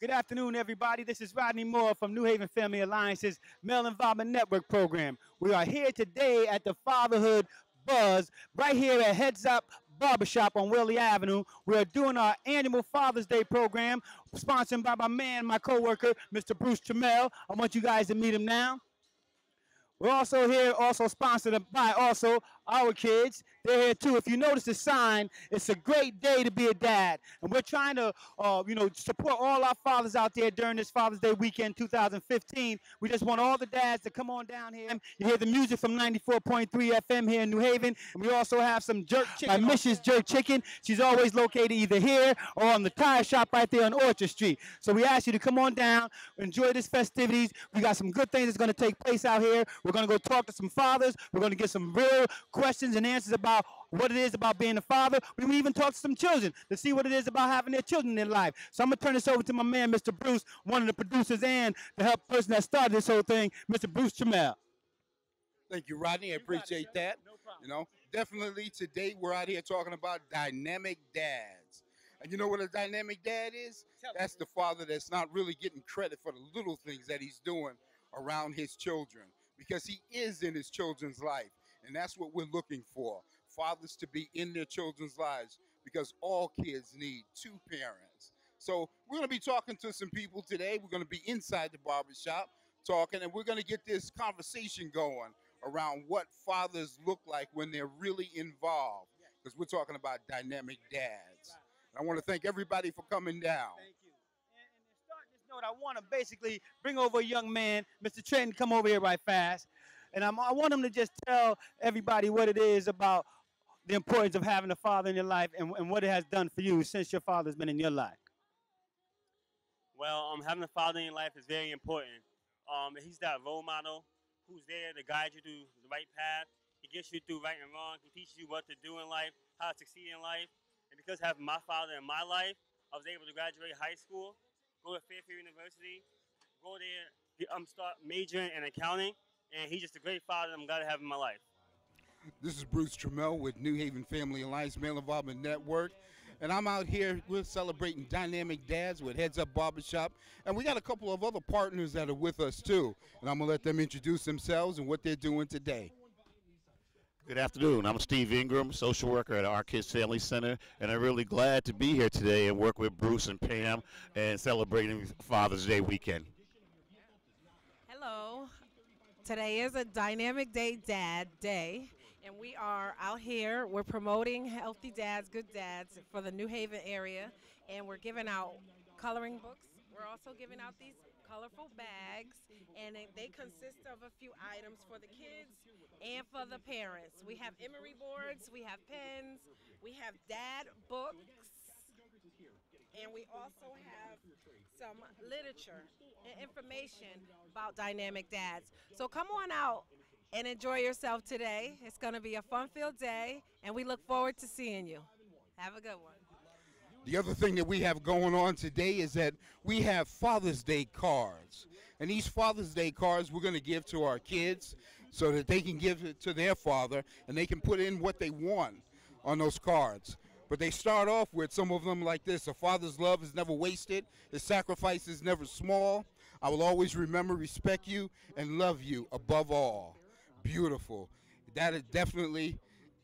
Good afternoon, everybody. This is Rodney Moore from New Haven Family Alliance's Male Involvement Network program. We are here today at the Fatherhood Buzz, right here at Heads Up Barbershop on Whalley Avenue. We are doing our annual Father's Day program, sponsored by my man, my coworker, Mr. Bruce Trammell. I want you guys to meet him now. We're also here, also sponsored by also our kids. They're here too. If you notice the sign, it's a great day to be a dad, and we're trying to, uh, you know, support all our fathers out there during this Father's Day weekend, 2015. We just want all the dads to come on down here. You hear the music from 94.3 FM here in New Haven, and we also have some jerk chicken. My Mrs. Jerk Chicken. She's always located either here or on the tire shop right there on Orchard Street. So we ask you to come on down, enjoy this festivities. We got some good things that's going to take place out here. We're going to go talk to some fathers. We're going to get some real questions and answers about what it is about being a father. We even talk to some children to see what it is about having their children in life. So I'm going to turn this over to my man, Mr. Bruce, one of the producers and the help person that started this whole thing, Mr. Bruce Trammell. Thank you, Rodney. I appreciate that. No problem. You know, definitely today we're out here talking about dynamic dads. And you know what a dynamic dad is? That's the father that's not really getting credit for the little things that he's doing around his children because he is in his children's life. And that's what we're looking for fathers to be in their children's lives because all kids need two parents. So we're going to be talking to some people today. We're going to be inside the barbershop talking, and we're going to get this conversation going around what fathers look like when they're really involved because we're talking about dynamic dads. I want to thank everybody for coming down. Thank you. And, and to start this note, I want to basically bring over a young man, Mr. Trenton, come over here right fast. And I'm, I want him to just tell everybody what it is about the importance of having a father in your life and, and what it has done for you since your father's been in your life. Well, um, having a father in your life is very important. Um, he's that role model who's there to guide you through the right path. He gets you through right and wrong. He teaches you what to do in life, how to succeed in life. And because having my father in my life, I was able to graduate high school, go to Fairfield University, go there, um, start majoring in accounting, and he's just a great father I'm glad to have in my life. This is Bruce Trammell with New Haven Family Alliance Male Involvement Network. And I'm out here, we're celebrating Dynamic Dads with Heads Up Barbershop. And we got a couple of other partners that are with us too. And I'm going to let them introduce themselves and what they're doing today. Good afternoon. I'm Steve Ingram, social worker at Our Kids Family Center, and I'm really glad to be here today and work with Bruce and Pam and celebrating Father's Day weekend. Today is a Dynamic Day Dad Day, and we are out here. We're promoting healthy dads, good dads for the New Haven area, and we're giving out coloring books. We're also giving out these colorful bags, and they consist of a few items for the kids and for the parents. We have emery boards, we have pens, we have dad books, and we also have some literature and information about dynamic dads. So come on out and enjoy yourself today. It's going to be a fun-filled day, and we look forward to seeing you. Have a good one. The other thing that we have going on today is that we have Father's Day cards. And these Father's Day cards we're going to give to our kids so that they can give it to their father and they can put in what they want on those cards. But they start off with some of them like this A father's love is never wasted, his sacrifice is never small. I will always remember, respect you, and love you above all. Beautiful. That is definitely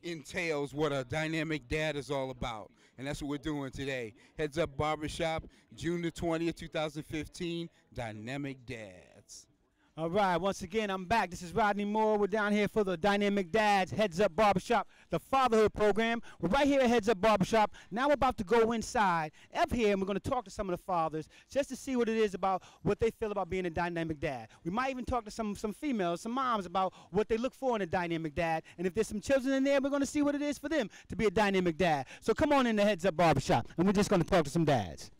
entails what a dynamic dad is all about. And that's what we're doing today. Heads Up Barbershop, June the 20th, 2015, Dynamic Dads. All right, once again, I'm back. This is Rodney Moore. We're down here for the Dynamic Dads Heads Up Barbershop, the fatherhood program. We're right here at Heads Up Barbershop. Now we're about to go inside up here, and we're going to talk to some of the fathers just to see what it is about what they feel about being a dynamic dad. We might even talk to some some females, some moms about what they look for in a dynamic dad, and if there's some children in there, we're going to see what it is for them to be a dynamic dad. So come on in the Heads Up Barbershop, and we're just going to talk to some dads.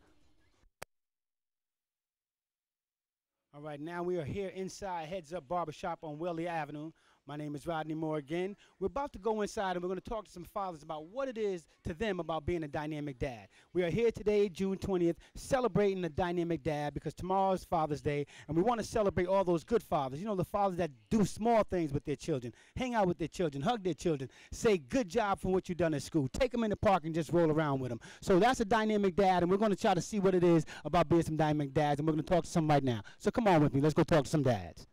All right, now we are here inside Heads Up Barbershop on Whalley Avenue. My name is Rodney Moore again. We're about to go inside and we're going to talk to some fathers about what it is to them about being a dynamic dad. We are here today, June 20th, celebrating the dynamic dad because tomorrow is Father's Day and we want to celebrate all those good fathers. You know, the fathers that do small things with their children, hang out with their children, hug their children, say good job for what you've done at school, take them in the park and just roll around with them. So that's a dynamic dad and we're going to try to see what it is about being some dynamic dads and we're going to talk to some right now. So come on with me. Let's go talk to some dads.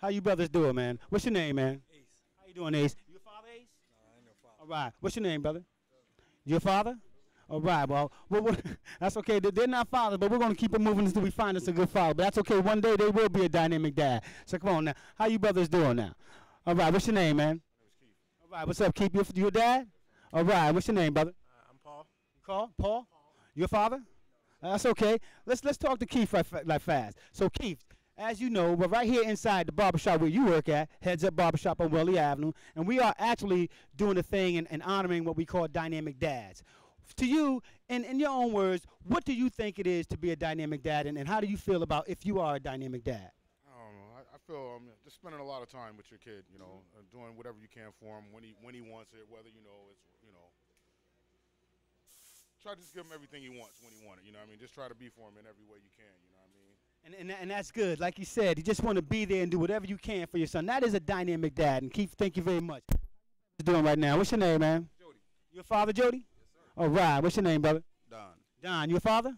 How you brothers doing, man? What's your name, man? Ace. How you doing, Ace? Your father, Ace? No, I ain't no father. All right. What's your name, brother? Your father? All right. Well, well, that's okay. They- They're not fathers, but we're going to keep it moving until we find us a good father. But that's okay. One day they will be a dynamic dad. So come on now. How you brothers doing now? All right. What's your name, man? All right. What's up, Keith? You your dad? All right. What's your name, brother? Uh, I'm Paul. Call Paul. Your father? That's okay. Let's let's talk to Keith right, like fast. So Keith, as you know, we're right here inside the barbershop where you work at, Heads Up Barbershop on Whalley Avenue, and we are actually doing a thing and, and honoring what we call dynamic dads. To you, in, in your own words, what do you think it is to be a dynamic dad, and, and how do you feel about if you are a dynamic dad? I don't know. I, I feel um, just spending a lot of time with your kid. You know, uh, doing whatever you can for him when he when he wants it. Whether you know it's you know, try to just give him everything he wants when he wants it. You know, what I mean, just try to be for him in every way you can. You know? And, and, and that's good. Like you said, you just want to be there and do whatever you can for your son. That is a dynamic dad. And Keith, thank you very much. What you doing right now? What's your name, man? Jody. Your father, Jody? Yes, sir. All right. What's your name, brother? Don. Don. Your father?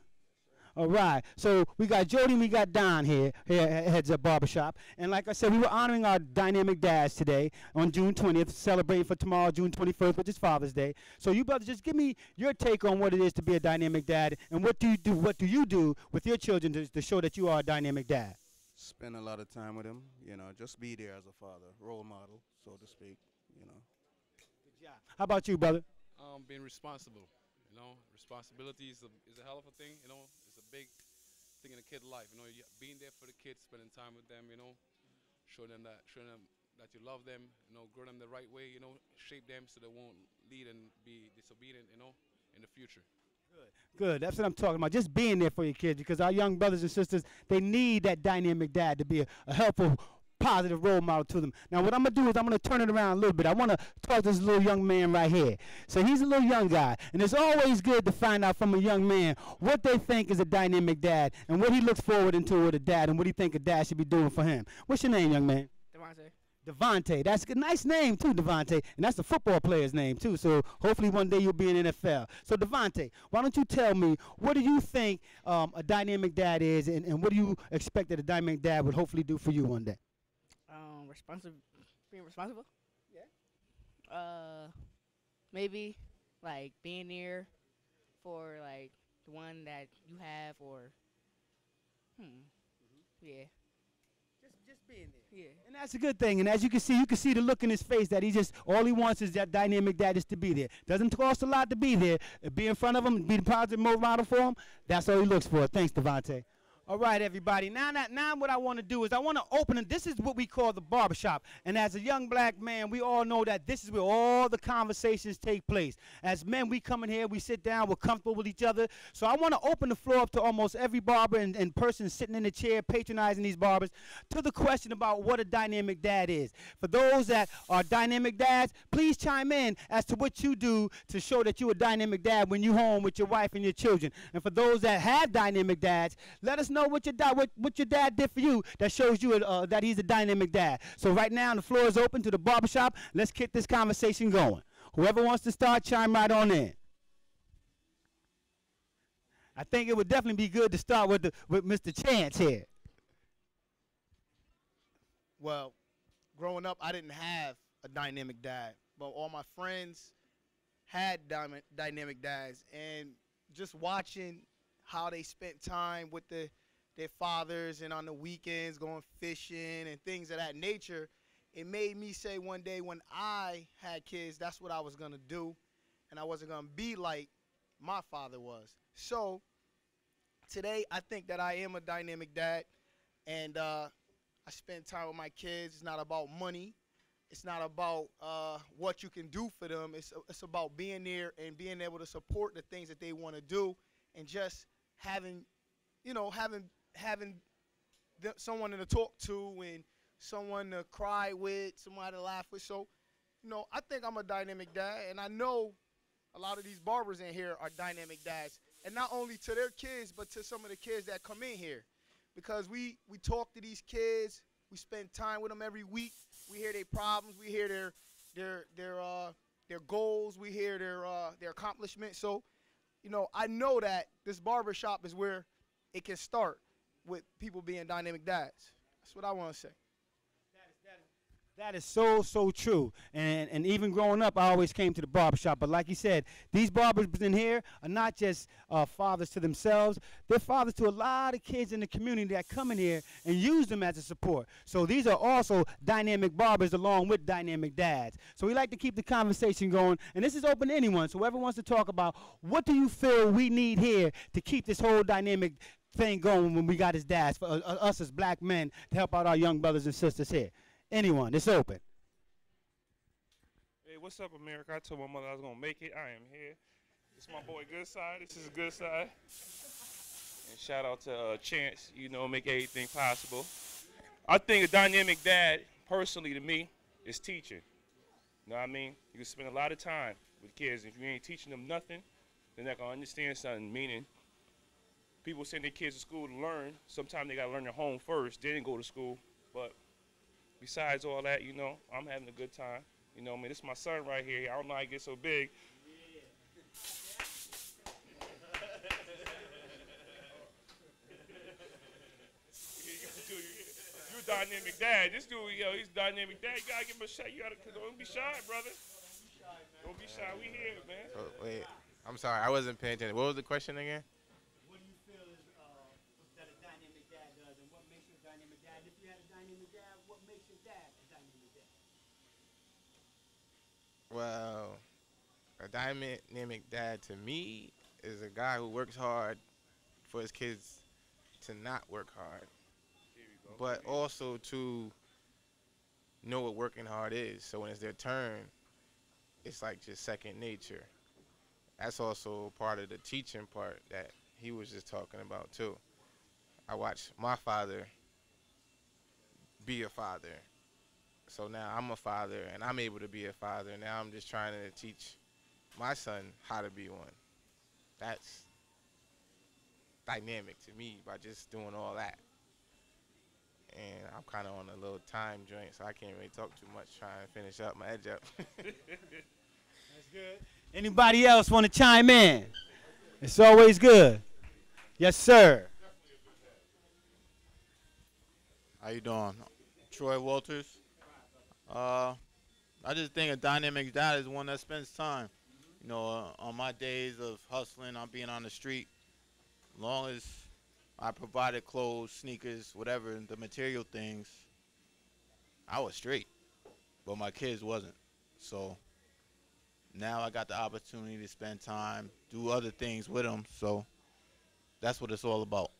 All right. So we got Jody and we got Don here, here at Heads Up Barbershop. And like I said, we were honoring our dynamic dads today on June 20th, celebrating for tomorrow, June 21st, which is Father's Day. So you brothers, just give me your take on what it is to be a dynamic dad, and what do you do? What do you do with your children to, to show that you are a dynamic dad? spend a lot of time with them. You know, just be there as a father, role model, so to speak. You know. How about you, brother? um, being responsible. You know, responsibility is a, is a hell of a thing. You know, it's a big thing in a kid's life. You know, being there for the kids, spending time with them. You know, show them that, show them that you love them. You know, grow them the right way. You know, shape them so they won't lead and be disobedient. You know, in the future. Good. That's what I'm talking about. Just being there for your kids because our young brothers and sisters, they need that dynamic dad to be a, a helpful, positive role model to them. Now, what I'm going to do is I'm going to turn it around a little bit. I want to talk to this little young man right here. So he's a little young guy. And it's always good to find out from a young man what they think is a dynamic dad and what he looks forward into with a dad and what he think a dad should be doing for him. What's your name, young man? Devontae. Devontae. That's a nice name too, Devontae. And that's a football player's name too. So hopefully one day you'll be in NFL. So Devontae, why don't you tell me what do you think um, a dynamic dad is, and, and what do you expect that a dynamic dad would hopefully do for you one day? Responsible, being responsible. Yeah. Uh, maybe like being there for like the one that you have, or hmm, yeah, Just, just being there. yeah. And that's a good thing. And as you can see, you can see the look in his face that he just all he wants is that dynamic dad is to be there. Doesn't cost a lot to be there. Be in front of him, be the positive role model for him. That's all he looks for. Thanks, Devontae. All right, everybody. Now, now, now, what I want to do is I want to open it. This is what we call the barbershop. And as a young black man, we all know that this is where all the conversations take place. As men, we come in here, we sit down, we're comfortable with each other. So I want to open the floor up to almost every barber and, and person sitting in the chair patronizing these barbers to the question about what a dynamic dad is. For those that are dynamic dads, please chime in as to what you do to show that you're a dynamic dad when you're home with your wife and your children. And for those that have dynamic dads, let us know what your dad what, what your dad did for you that shows you uh, that he's a dynamic dad. So right now the floor is open to the barbershop. Let's get this conversation going. Whoever wants to start, chime right on in. I think it would definitely be good to start with the, with Mr. Chance here. well, growing up, I didn't have a dynamic dad, but all my friends had dynamic dads, and just watching how they spent time with the their fathers and on the weekends going fishing and things of that nature, it made me say one day when I had kids, that's what I was gonna do, and I wasn't gonna be like my father was. So today, I think that I am a dynamic dad, and uh, I spend time with my kids. It's not about money. It's not about uh, what you can do for them. It's, it's about being there and being able to support the things that they want to do and just having, you know, having having someone to talk to and someone to cry with, somebody to laugh with. So, you know, I think I'm a dynamic dad, and I know a lot of these barbers in here are dynamic dads, and not only to their kids, but to some of the kids that come in here, because we we talk to these kids, we spend time with them every week. We hear their problems, we hear their their their uh their goals, we hear their uh their accomplishments. So, you know, I know that this barber shop is where it can start with people being dynamic dads. That's what I want to say. That is so so true. And and even growing up, I always came to the barber shop. But like you said, these barbers in here are not just uh, fathers to themselves; they're fathers to a lot of kids in the community that come in here and use them as a support. So these are also dynamic barbers along with dynamic dads. So we like to keep the conversation going, and this is open to anyone. So whoever wants to talk about what do you feel we need here to keep this whole dynamic thing going when we got his dads for uh, us as black men to help out our young brothers and sisters here. Anyone, it's open. Hey, what's up, America? I told my mother I was gonna make it. I am here. This is my boy Good Side. This is Good Side. And shout out to uh, Chance. You know, make everything possible. I think a dynamic dad, personally to me, is teaching. You know what I mean? You can spend a lot of time with kids. If you ain't teaching them nothing, then they're not gonna understand something. Meaning, people send their kids to school to learn. Sometimes they gotta learn at home first, then go to school. But besides all that, you know, I'm having a good time. You know, I mean, this is my son right here. I don't know how he gets so big. You're dynamic dad. This dude, yo, he's dynamic dad. You gotta give him a shot. You gotta, don't be shy, brother. Don't be shy. We here, man. Oh, wait, I'm sorry, I wasn't paying attention. What was the question again? What do you feel is uh, that a dynamic dad does, and what makes you a dynamic dad? If you had a dynamic dad, what makes your dad a dynamic dad? Well, a dynamic dad to me is a guy who works hard for his kids to not work hard, but also to know what working hard is. So when it's their turn, it's like just second nature. That's also part of the teaching part that he was just talking about too. I watched my father be a father. So now I'm a father and I'm able to be a father. Now I'm just trying to teach my son how to be one. That's dynamic to me by just doing all that. And I'm kind of on a little time joint, so I can't really talk too much trying to finish up my edge up. That's good. Anybody else want to chime in? It's always good. Yes, sir. How you doing? Troy Walters. Uh, I just think a dynamic dad is one that spends time. You know, uh, on my days of hustling, I'm being on the street. Long as I provided clothes, sneakers, whatever, the material things, I was straight. But my kids wasn't. So now I got the opportunity to spend time, do other things with them. So that's what it's all about.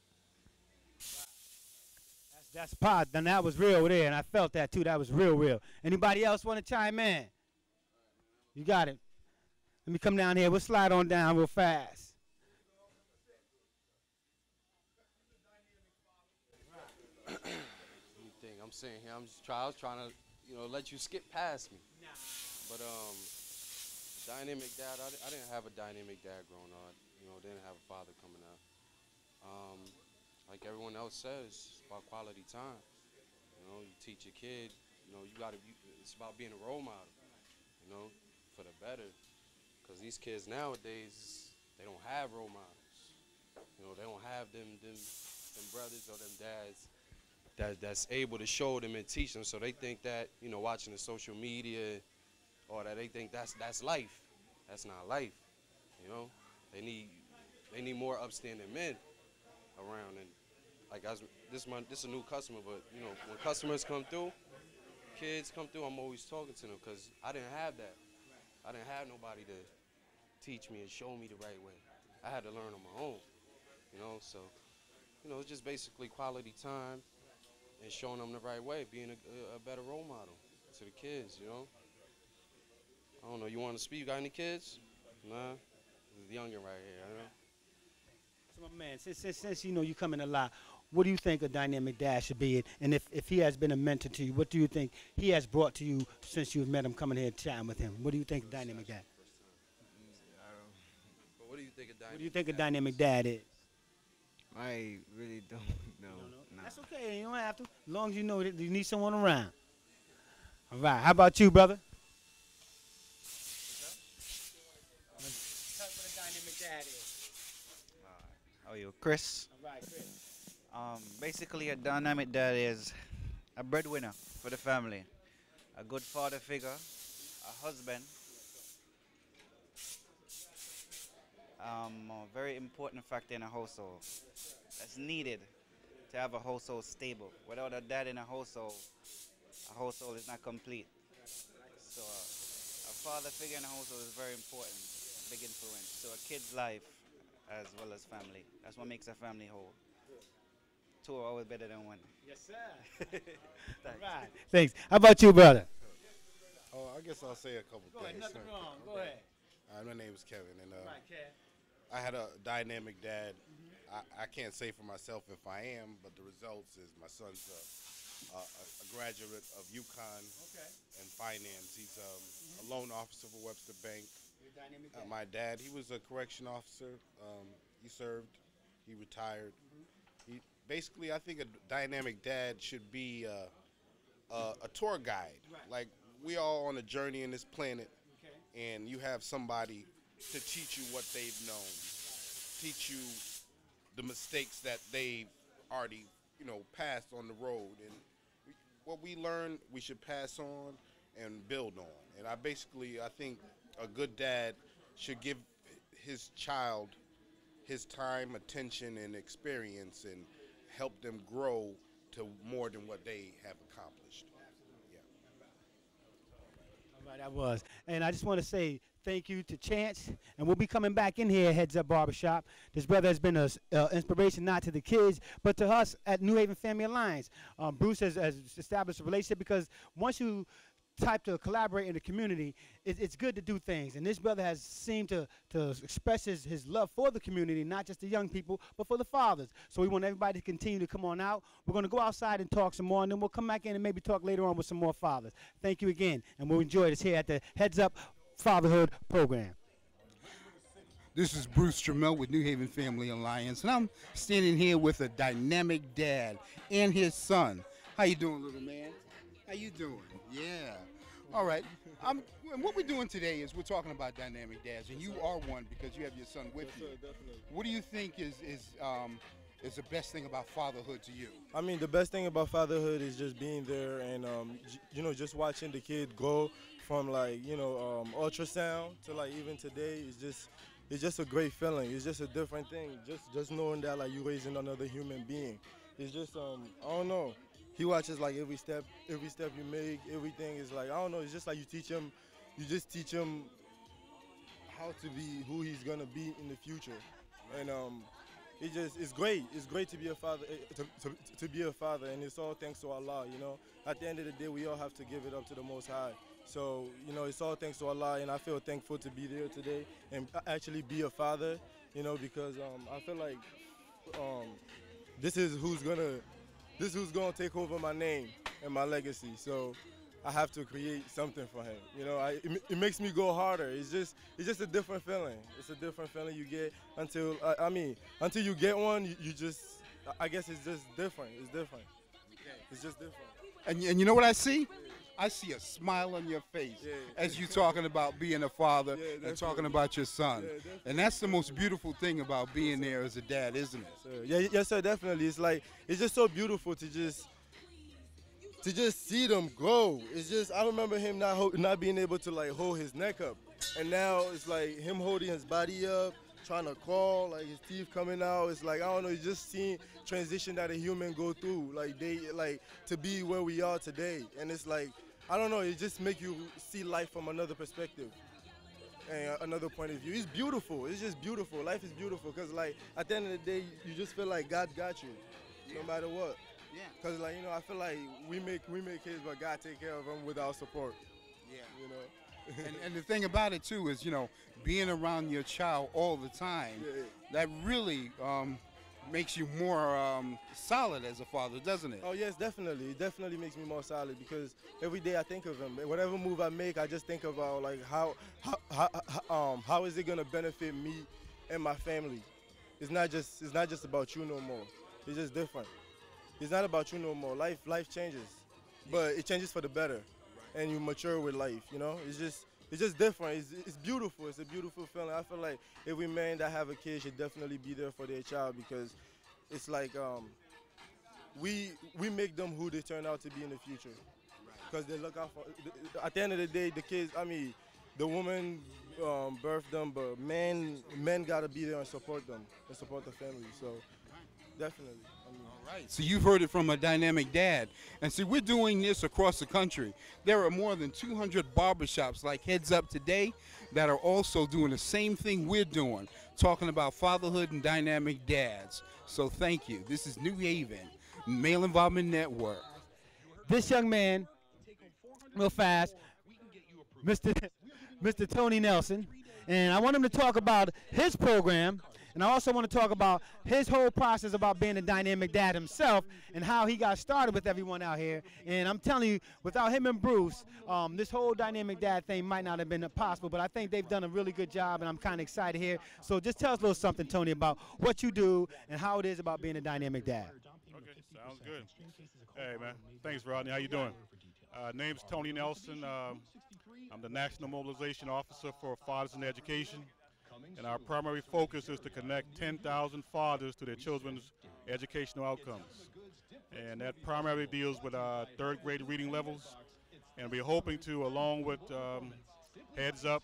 That's pod. Then that was real there, and I felt that too. That was real, real. Anybody else want to chime in? You got it. Let me come down here. We'll slide on down real fast. Anything I'm saying here, I'm just try, I was trying to, you know, let you skip past me. Nah. But um, dynamic dad, I, I didn't have a dynamic dad growing up. You know, didn't have a father coming up. Um, like everyone else says, it's about quality time. You know, you teach your kid. You know, you got to. It's about being a role model. You know, for the better. Because these kids nowadays, they don't have role models. You know, they don't have them them them brothers or them dads that that's able to show them and teach them. So they think that you know, watching the social media or that they think that's that's life. That's not life. You know, they need they need more upstanding men around and like I was, this month this is a new customer, but you know when customers come through, kids come through, I'm always talking to them because I didn't have that. I didn't have nobody to teach me and show me the right way. I had to learn on my own. You know, so you know it's just basically quality time and showing them the right way, being a, a better role model to the kids. You know. I don't know. You want to speak? You got any kids? Nah. The youngin right here. Know? So my man, since, since, since you know you coming a lot, what do you think a dynamic dad should be? And if, if he has been a mentor to you, what do you think he has brought to you since you've met him coming here and chatting with him? What do you think a dynamic dad? What do you think of What do you think a dynamic dad is? I really don't know. Nah. That's okay. You don't have to. As long as you know that you need someone around. All right. How about you, brother? Tell us what a dynamic dad is. How are you, Chris? All right, Chris. Um, basically, a dynamic dad is a breadwinner for the family, a good father figure, a husband, um, a very important factor in a household that's needed to have a household stable. Without a dad in a household, a household is not complete. So, uh, a father figure in a household is very important, big influence. So, a kid's life as well as family. That's what makes a family whole. Two are always better than one. Yes, sir. Thanks. Right. Thanks. How about you, brother? Oh, I guess I'll say a couple Go ahead, things. nothing wrong. Go ahead. Uh, my name is Kevin, and uh, Right, Kev. I had a dynamic dad. I, I can't say for myself if I am, but the results is my son's a, a, a graduate of UConn Okay. in finance. He's um, a loan officer for Webster Bank. Uh, my dad, he was a correction officer. Um, he served. He retired. He basically, I think a dynamic dad should be uh, a, a tour guide. Like we all on a journey in this planet, and you have somebody to teach you what they've known, teach you the mistakes that they've already, you know, passed on the road, and what we learn, we should pass on and build on. And I basically, I think a good dad should give his child his time, attention, and experience, and help them grow to more than what they have accomplished. Right, that was. And I just want to say thank you to Chance, and we'll be coming back in here, Heads Up Barbershop. This brother has been an uh, inspiration not to the kids, but to us at New Haven Family Alliance. Um, Bruce has, has established a relationship because once you type to collaborate in the community, it, it's good to do things. And this brother has seemed to, to express his, his love for the community, not just the young people, but for the fathers. So we want everybody to continue to come on out. We're going to go outside and talk some more, and then we'll come back in and maybe talk later on with some more fathers. Thank you again, and we'll enjoy this here at the Heads Up Fatherhood program. This is Bruce Trammell with New Haven Family Alliance, and I'm standing here with a dynamic dad and his son. How you doing, little man? How you doing? Yeah. All right. Um, and what we're doing today is we're talking about dynamic dads, and you are one because you have your son with you. What do you think is is um, is the best thing about fatherhood to you? I mean, the best thing about fatherhood is just being there and, um, you know, just watching the kid go from like, you know, um, ultrasound to like even today. is just, it's just a great feeling. It's just a different thing. Just, just knowing that like you're raising another human being. It's just, um, I don't know. He watches like every step, every step you make. Everything is like, I don't know. It's just like you teach him, you just teach him how to be who he's gonna be in the future, and um, it just it's great. It's great to be a father, eh, to, to, to be a father, and it's all thanks to Allah. You know, at the end of the day, we all have to give it up to the Most High. So you know, it's all thanks to Allah, and I feel thankful to be there today and actually be a father. You know, because um, I feel like um, this is who's gonna this is who's gonna take over my name and my legacy. So I have to create something for him. You know, I, it, it makes me go harder. It's just it's just a different feeling. It's a different feeling you get until I, I mean until you get one, you, you just I guess it's just different. It's different. It's just different. And, and you know what I see? I see a smile on your face Yeah. as you talking about being a father Yeah, and talking definitely. about your son. Yeah, and that's the most beautiful thing about being there as a dad, isn't it? sir. Yeah, yes, sir, definitely. It's like it's just so beautiful to just to just see them grow. It's just I remember him not ho- not being able to like hold his neck up, and now it's like him holding his body up, trying to crawl, like his teeth coming out. It's like I don't know. Just seeing transition that a human go through, like they like to be where we are today, and it's like I don't know. It just make you see life from another perspective and another point of view. It's beautiful. It's just beautiful. Life is beautiful because, like, at the end of the day, you just feel like God got you, no matter what. Yeah. Because, like, you know, I feel like we make we make kids, but God take care of them with our support. Yeah. You know. and, and the thing about it too is, you know, being around your child all the time, Yeah. that really um, makes you more um, solid as a father, doesn't it? Oh yes, definitely. It definitely makes me more solid because every day I think of him. Whatever move I make, I just think about like how how, how, um how is it gonna benefit me and my family. It's not just it's not just about you no more. It's just different. It's not about you no more. Life life changes, but it changes for the better, and you mature with life. You know, it's just it's just different. It's, it's beautiful. It's a beautiful feeling. I feel like every man that have a kid should definitely be there for their child because it's like um, we we make them who they turn out to be in the future because they look out for. At the end of the day, the kids. I mean, the woman um, birthed them, but men men gotta be there and support them and support the family. So definitely. I mean, All right. So you've heard it from a dynamic dad. And see, we're doing this across the country. There are more than 200 barbershops like Heads Up Today that are also doing the same thing we're doing, talking about fatherhood and dynamic dads. So thank you. This is New Haven, Male Involvement Network. This young man, real fast, Mr. Mr. Tony Nelson, and I want him to talk about his program, and I also want to talk about his whole process about being a dynamic dad himself and how he got started with everyone out here. And I'm telling you, without him and Bruce, um, this whole dynamic dad thing might not have been possible. But I think they've done a really good job, and I'm kind of excited here. So just tell us a little something, Tony, about what you do and how it is about being a dynamic dad. Okay, sounds good. Hey, man. Thanks, Rodney. How you doing? Uh, name's Tony Nelson. Um, I'm the National Mobilization Officer for Fathers in Education, and our primary focus is to connect 10,000 fathers to their children's educational outcomes. And that primarily deals with uh, third grade reading levels, and we're hoping to, along with um, Heads Up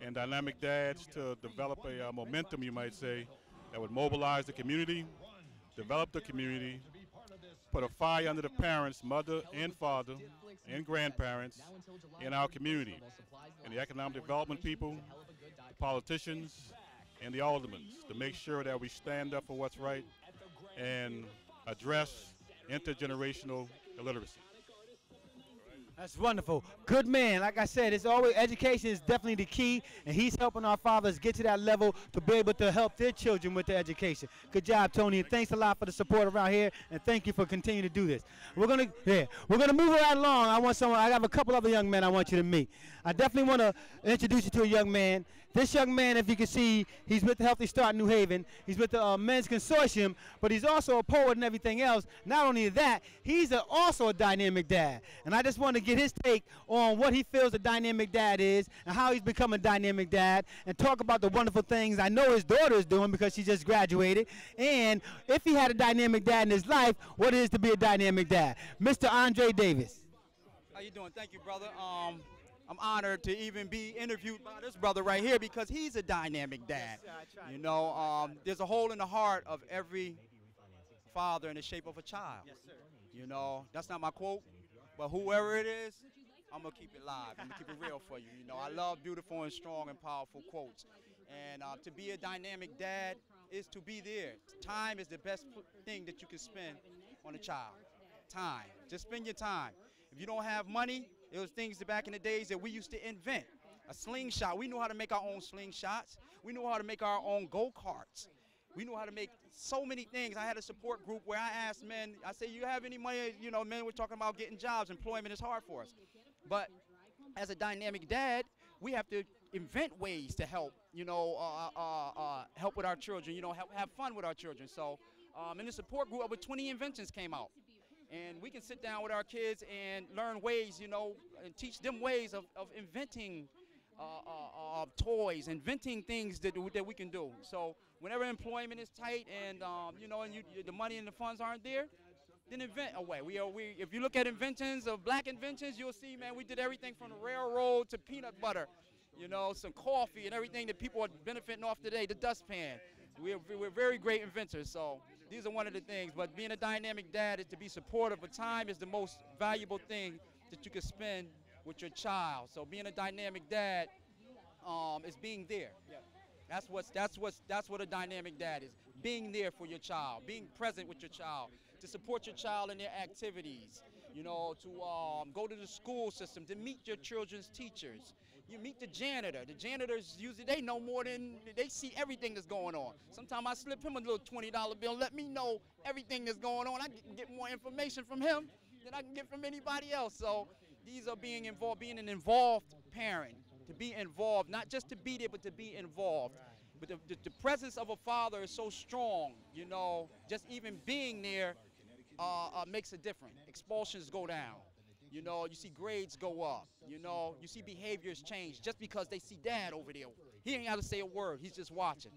and Dynamic Dads, to develop a uh, momentum, you might say, that would mobilize the community, develop the community, put a fire under the parents, mother and father, and grandparents in our community, and the economic development people, the politicians, and the aldermen to make sure that we stand up for what's right and address intergenerational illiteracy. That's wonderful. Good man. Like I said, it's always education is definitely the key, and he's helping our fathers get to that level to be able to help their children with their education. Good job, Tony, and thanks a lot for the support around here, and thank you for continuing to do this. We're gonna yeah, we're gonna move right along. I want someone. I have a couple other young men I want you to meet. I definitely want to introduce you to a young man. This young man, if you can see, he's with the Healthy Start New Haven. He's with the uh, Men's Consortium, but he's also a poet and everything else. Not only that, he's a, also a dynamic dad. And I just want to get his take on what he feels a dynamic dad is and how he's become a dynamic dad and talk about the wonderful things I know his daughter is doing because she just graduated. And if he had a dynamic dad in his life, what it is to be a dynamic dad. Mr. Andre Davis. How you doing? Thank you, brother. Um, I'm honored to even be interviewed by this brother right here because he's a dynamic dad. You know, um, there's a hole in the heart of every father in the shape of a child. Yes, sir. You know, that's not my quote, but whoever it is, I'm gonna keep it live. I'm gonna keep it real for you. You know, I love beautiful and strong and powerful quotes. And uh, to be a dynamic dad is to be there. Time is the best thing that you can spend on a child. Time. Just spend your time. If you don't have money, it was things that back in the days that we used to invent. A slingshot. We knew how to make our own slingshots. We knew how to make our own go-karts. We knew how to make so many things. I had a support group where I asked men, I said, you have any money? You know, men were talking about getting jobs. Employment is hard for us. But as a dynamic dad, we have to invent ways to help, you know, uh, uh, uh, help with our children, you know, help, have fun with our children. So um, in the support group, over 20 inventions came out. And we can sit down with our kids and learn ways, you know, and teach them ways of, of inventing uh, uh, toys, inventing things that, that we can do. So whenever employment is tight and, um, you know, and you, the money and the funds aren't there, then invent a way. We are, we, if you look at inventions of black inventions, you'll see, man, we did everything from the railroad to peanut butter, you know, some coffee and everything that people are benefiting off today, the dustpan. We're, we're very great inventors, so these are one of the things. But being a dynamic dad is to be supportive, but time is the most valuable thing that you can spend with your child. So being a dynamic dad um, is being there. That's what's that's what's that's what a dynamic dad is. Being there for your child, being present with your child, to support your child in their activities. You know, to um, go to the school system, to meet your children's teachers. You meet the janitor. The janitors usually they know more than they see everything that's going on. Sometimes I slip him a little twenty dollar bill, let me know everything that's going on. I can get more information from him than I can get from anybody else. So these are being involved, being an involved parent, to be involved, not just to be there, but to be involved. But the, the, the presence of a father is so strong, you know, just even being there uh, uh, makes a difference. Expulsions go down. You know, you see grades go up. You know, you see behaviors change just because they see dad over there. He ain't got to say a word. He's just watching.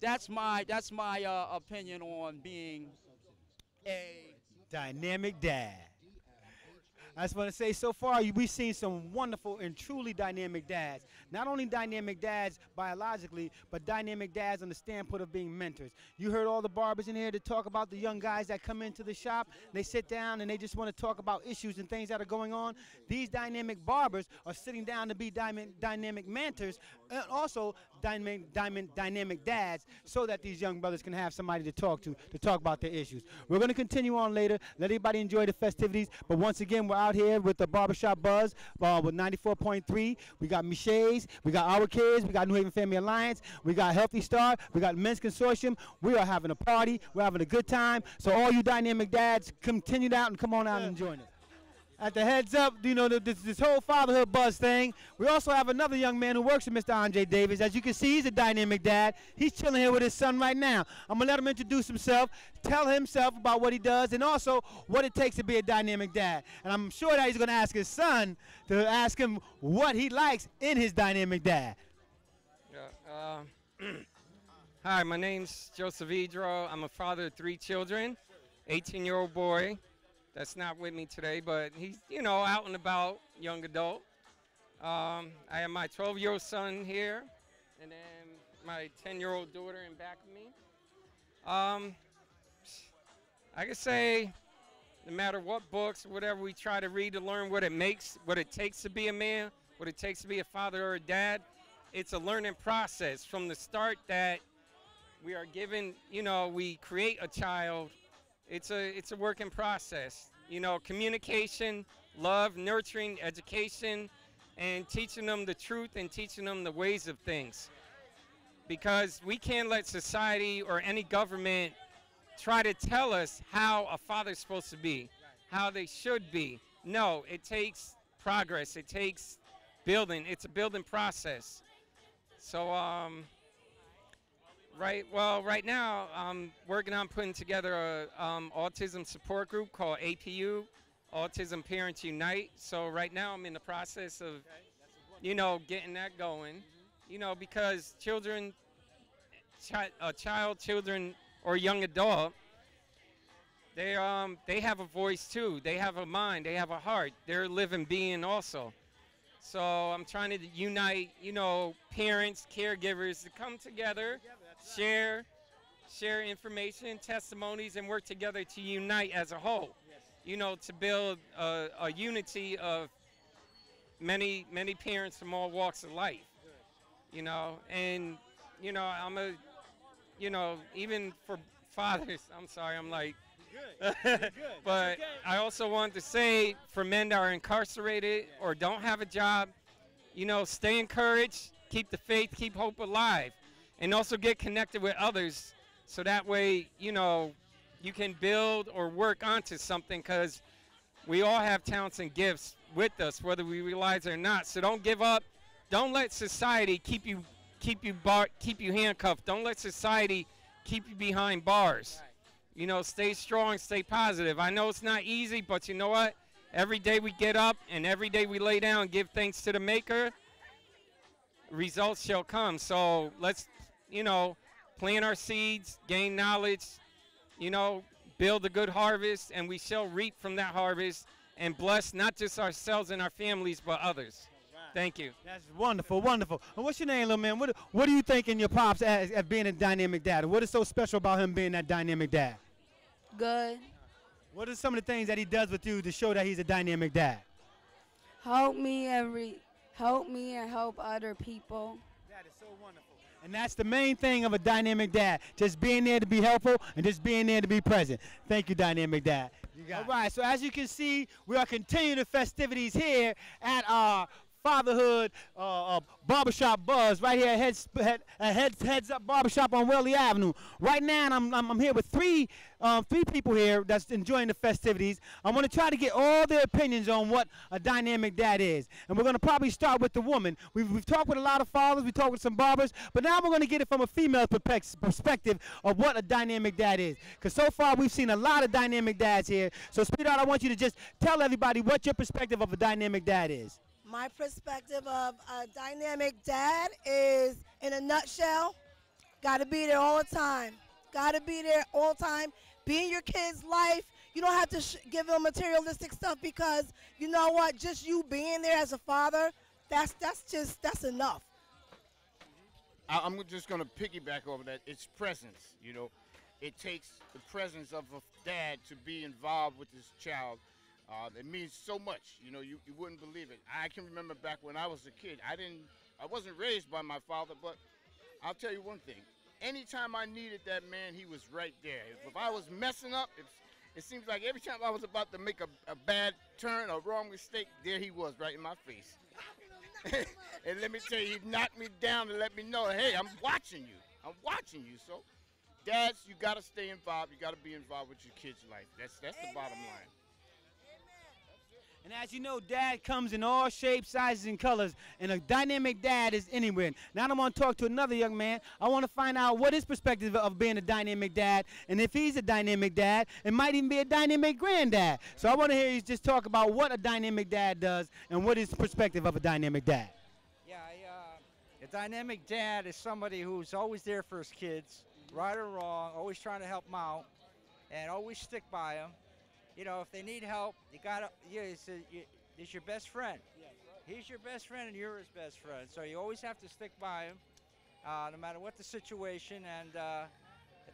That's my that's my uh, opinion on being a dynamic dad. I just want to say, so far we've seen some wonderful and truly dynamic dads. Not only dynamic dads biologically, but dynamic dads on the standpoint of being mentors. You heard all the barbers in here to talk about the young guys that come into the shop. They sit down and they just want to talk about issues and things that are going on. These dynamic barbers are sitting down to be dynamic, dynamic mentors and also dynamic, dynamic, dynamic dads so that these young brothers can have somebody to talk to to talk about their issues. We're going to continue on later. Let everybody enjoy the festivities. But once again, we're out here with the Barbershop Buzz uh, with 94.3. We got Michelle's, we got Our Kids, we got New Haven Family Alliance, we got Healthy Start, we got Men's Consortium. We are having a party. We're having a good time. So all you dynamic dads, continue out and come on out and join us at the heads up, you know, this, this whole fatherhood buzz thing. We also have another young man who works with Mr. Andre Davis. As you can see, he's a dynamic dad. He's chilling here with his son right now. I'm going to let him introduce himself, tell himself about what he does, and also what it takes to be a dynamic dad. And I'm sure that he's going to ask his son to ask him what he likes in his dynamic dad. Yeah, uh, hi, my name's Joseph Idro. I'm a father of three children, 18-year-old boy, that's not with me today, but he's, you know, out and about, young adult. Um, I have my 12 year old son here, and then my 10 year old daughter in back of me. Um, I could say, no matter what books, whatever we try to read to learn what it makes, what it takes to be a man, what it takes to be a father or a dad, it's a learning process from the start that we are given, you know, we create a child it's a it's a working process. You know, communication, love, nurturing, education, and teaching them the truth and teaching them the ways of things. Because we can't let society or any government try to tell us how a father's supposed to be, how they should be. No, it takes progress. It takes building. It's a building process. So um, Right. Well, right now I'm working on putting together a um, autism support group called APU, Autism Parents Unite. So right now I'm in the process of, you know, getting that going. Mm-hmm. You know, because children, chi- a child, children, or young adult, they um they have a voice too. They have a mind. They have a heart. They're a living being also. So I'm trying to unite, you know, parents, caregivers to come together share, share information, testimonies, and work together to unite as a whole. You know, to build a, a unity of many, many parents from all walks of life. You know, and you know, I'm a, you know, even for fathers, I'm sorry, I'm like. But I also want to say for men that are incarcerated or don't have a job, you know, stay encouraged, keep the faith, keep hope alive and also get connected with others so that way, you know, you can build or work onto something because we all have talents and gifts with us, whether we realize it or not. So don't give up. Don't let society keep you keep you bar keep you handcuffed. Don't let society keep you behind bars. You know, stay strong, stay positive. I know it's not easy, but you know what? Every day we get up and every day we lay down give thanks to the maker, results shall come. So let's you know, plant our seeds, gain knowledge, you know, build a good harvest, and we shall reap from that harvest and bless not just ourselves and our families, but others. Thank you. That's wonderful, wonderful. And what's your name, little man? What, what do you think in your pops as, as being a dynamic dad? What is so special about him being that dynamic dad? Good. What are some of the things that he does with you to show that he's a dynamic dad? Help me every help me and help other people. That is so wonderful. And that's the main thing of a dynamic dad. Just being there to be helpful and just being there to be present. Thank you, dynamic dad. You All right, so as you can see, we are continuing the festivities here at our Fatherhood uh, uh, Barbershop Buzz right here at Heads, Head, Heads, Heads Up Barbershop on Whalley Avenue. Right now, I'm, I'm, I'm here with three um, three people here that's enjoying the festivities. I'm going to try to get all their opinions on what a dynamic dad is. And we're going to probably start with the woman. We've, we've talked with a lot of fathers, we talked with some barbers, but now we're going to get it from a female perspective of what a dynamic dad is. Because so far, we've seen a lot of dynamic dads here. So, sweetheart, I want you to just tell everybody what your perspective of a dynamic dad is. My perspective of a dynamic dad is, in a nutshell, got to be there all the time. Got to be there all the time. Be in your kid's life. You don't have to give them materialistic stuff because you know what? Just you being there as a father, that's that's just that's enough. I'm just going to piggyback over that. It's presence, you know. It takes the presence of a dad to be involved with his child. Uh, it means so much, you know. You, you wouldn't believe it. I can remember back when I was a kid. I didn't. I wasn't raised by my father, but I'll tell you one thing. Anytime I needed that man, he was right there. If, if I was messing up, if, it seems like every time I was about to make a, a bad turn, a wrong mistake, there he was right in my face. and let me tell you, he knocked me down and let me know, hey, I'm watching you. I'm watching you. So, dads, you got to stay involved. You got to be involved with your kids' life. That's that's the bottom line. And as you know, dad comes in all shapes, sizes, and colors, and a dynamic dad is anywhere. Now I want to talk to another young man. I want to find out what his perspective of being a dynamic dad, and if he's a dynamic dad, it might even be a dynamic granddad. So I want to hear you just talk about what a dynamic dad does and what is perspective of a dynamic dad. Yeah, I, uh, a dynamic dad is somebody who's always there for his kids, right or wrong, always trying to help them out, and always stick by them you know, if they need help, you gotta, yeah, it's, a, you, it's your best friend. He's your best friend and you're his best friend. So you always have to stick by him, uh, no matter what the situation. And uh,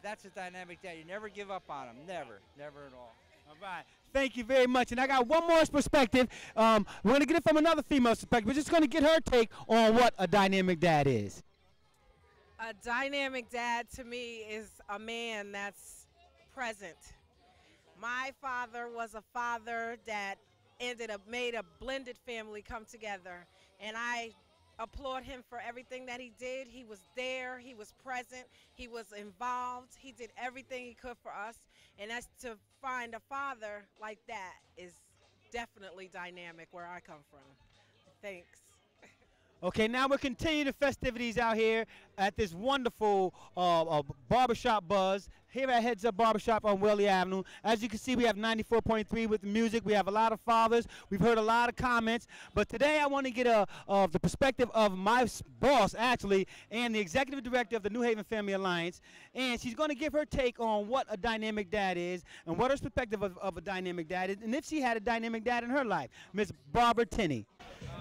that's a dynamic dad. You never give up on him. Never, never at all. All right. Thank you very much. And I got one more perspective. Um, we're going to get it from another female perspective. We're just going to get her take on what a dynamic dad is. A dynamic dad to me is a man that's present my father was a father that ended up made a blended family come together, and I applaud him for everything that he did. He was there, he was present, he was involved, he did everything he could for us, and that's to find a father like that is definitely dynamic where I come from. Thanks. Okay, now we're continuing the festivities out here at this wonderful uh, uh, barbershop buzz here at Heads Up Barbershop on Whalley Avenue. As you can see, we have 94.3 with the music. We have a lot of fathers. We've heard a lot of comments. But today I want to get a, uh, the perspective of my boss, actually, and the executive director of the New Haven Family Alliance. And she's going to give her take on what a dynamic dad is and what her perspective of, of a dynamic dad is, and if she had a dynamic dad in her life. Miss Barbara Tinney.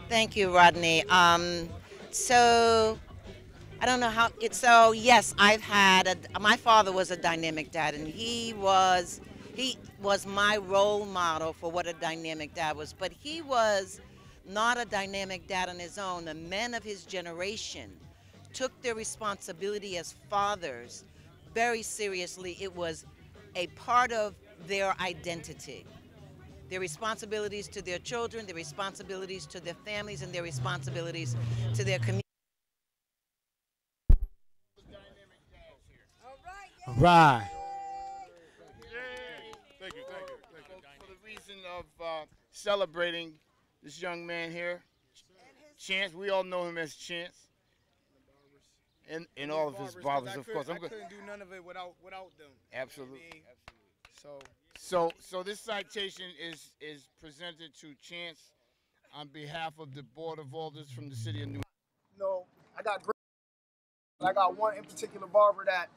Thank you, Rodney. Um, so I don't know how it's so yes, I've had a, my father was a dynamic dad and he was he was my role model for what a dynamic dad was, but he was not a dynamic dad on his own. The men of his generation took their responsibility as fathers very seriously. It was a part of their identity. Their responsibilities to their children, their responsibilities to their families, and their responsibilities to their community. All right. Thank you, thank you, thank you. For the reason of uh, celebrating this young man here, Chance, we all know him as Chance. And, and all of his barbers, of course. I I'm good. couldn't do none of it without without them. Absolutely. So So, so this citation is is presented to Chance on behalf of the Board of Alders from the city of New. know, I got great. I got one in particular barber that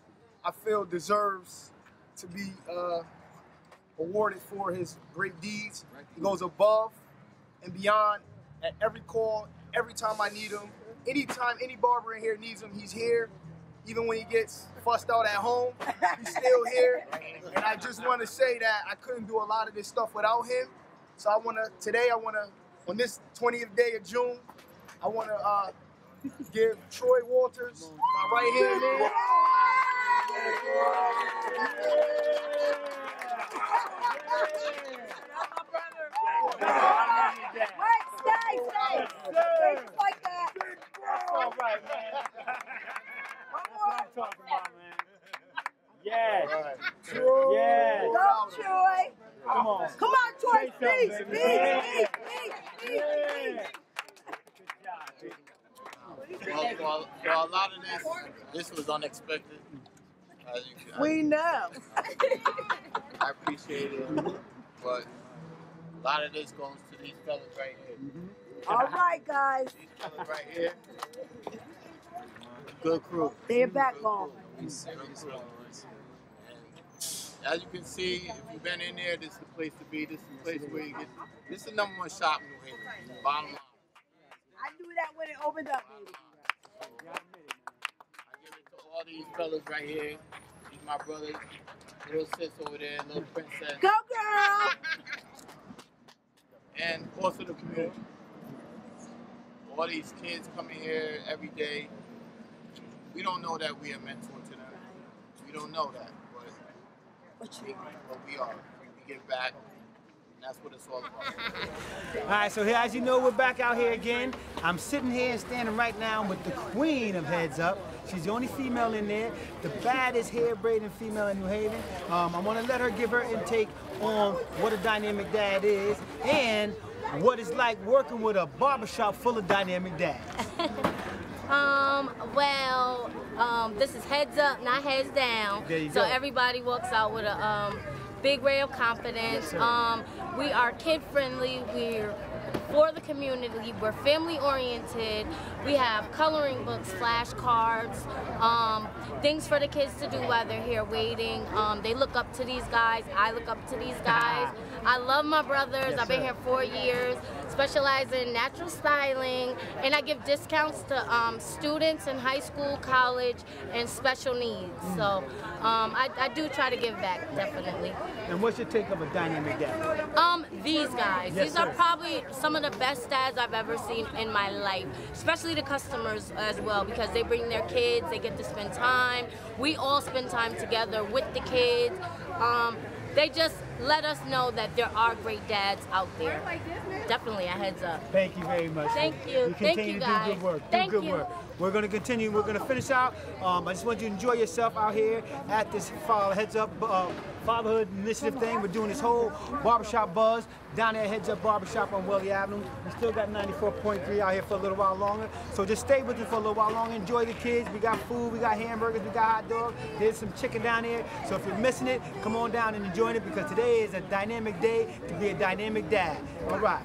I feel deserves to be uh, awarded for his great deeds. He goes above and beyond at every call, every time I need him. Anytime any barber in here needs him, he's here. Even when he gets fussed out at home, he's still here. And I just want to say that I couldn't do a lot of this stuff without him. So I want to today. I want to on this 20th day of June. I want to uh, give Troy Walters my right hand man. Wait, stay, stay. Things like that. All right, man. That's what I'm talking about, man. Yes. Yes. Go, Troy. Come on. Come on, Troy. Say Peace, something, peace, baby. peace, peace, peace, peace. Well, for, for a lot of this, this was unexpected. As you can- We know. I appreciate it, but a lot of this goes to these fellas right here. All right, guys. These fellas right here, good crew. They're back on. As you can see, if you've been in there, this is the place to be. This is the place where you get. This is the number one shop in New Haven. Bottom line. I knew that when it opened up, baby. To all these fellas right here, these my brothers, little sis over there, little princess. Go, girl. and also the community. All these kids coming here every day. We don't know that we are mentor to them. We don't know that, but, we, but we are. We give back, and that's what it's all about. All right, so here, as you know, we're back out here again. I'm sitting here and standing right now with the queen of Heads Up. She's the only female in there, the baddest hair braiding female in New Haven. Um, I want to let her give her intake on what a dynamic dad is and what it's like working with a barbershop full of dynamic dads. Um, well, um, this is heads up, not heads down. So go. everybody walks out with a um, big ray of confidence. Yes, um, we are kid friendly. We're for the community. We're family oriented. We have coloring books, flashcards, um, things for the kids to do while they're here waiting. Um, they look up to these guys. I look up to these guys. I love my brothers. Yes, I've been sir. here four years, specialize in natural styling, and I give discounts to um, students in high school, college, and special needs. So um, I, I do try to give back, definitely. And what's your take of a dynamic dad? Um, these guys. Yes, these are probably some of the best dads I've ever seen in my life. Especially the customers as well, because they bring their kids, they get to spend time. We all spend time together with the kids. Um, they just let us know that there are great dads out there. Definitely a heads up. Thank you very much. Thank you. Thank you, guys. do good work. Thank do good you. work. We're going to continue. We're going to finish out. Um, I just want you to enjoy yourself out here at this Heads Up uh, Fatherhood Initiative thing. We're doing this whole barbershop buzz down there at Heads Up Barbershop on Whalley Avenue. We still got 94.3 out here for a little while longer. So just stay with us for a little while longer. Enjoy the kids. We got food. We got hamburgers. We got hot dogs. There's some chicken down here. So if you're missing it, come on down and enjoy it because today is a dynamic day to be a dynamic dad. All right.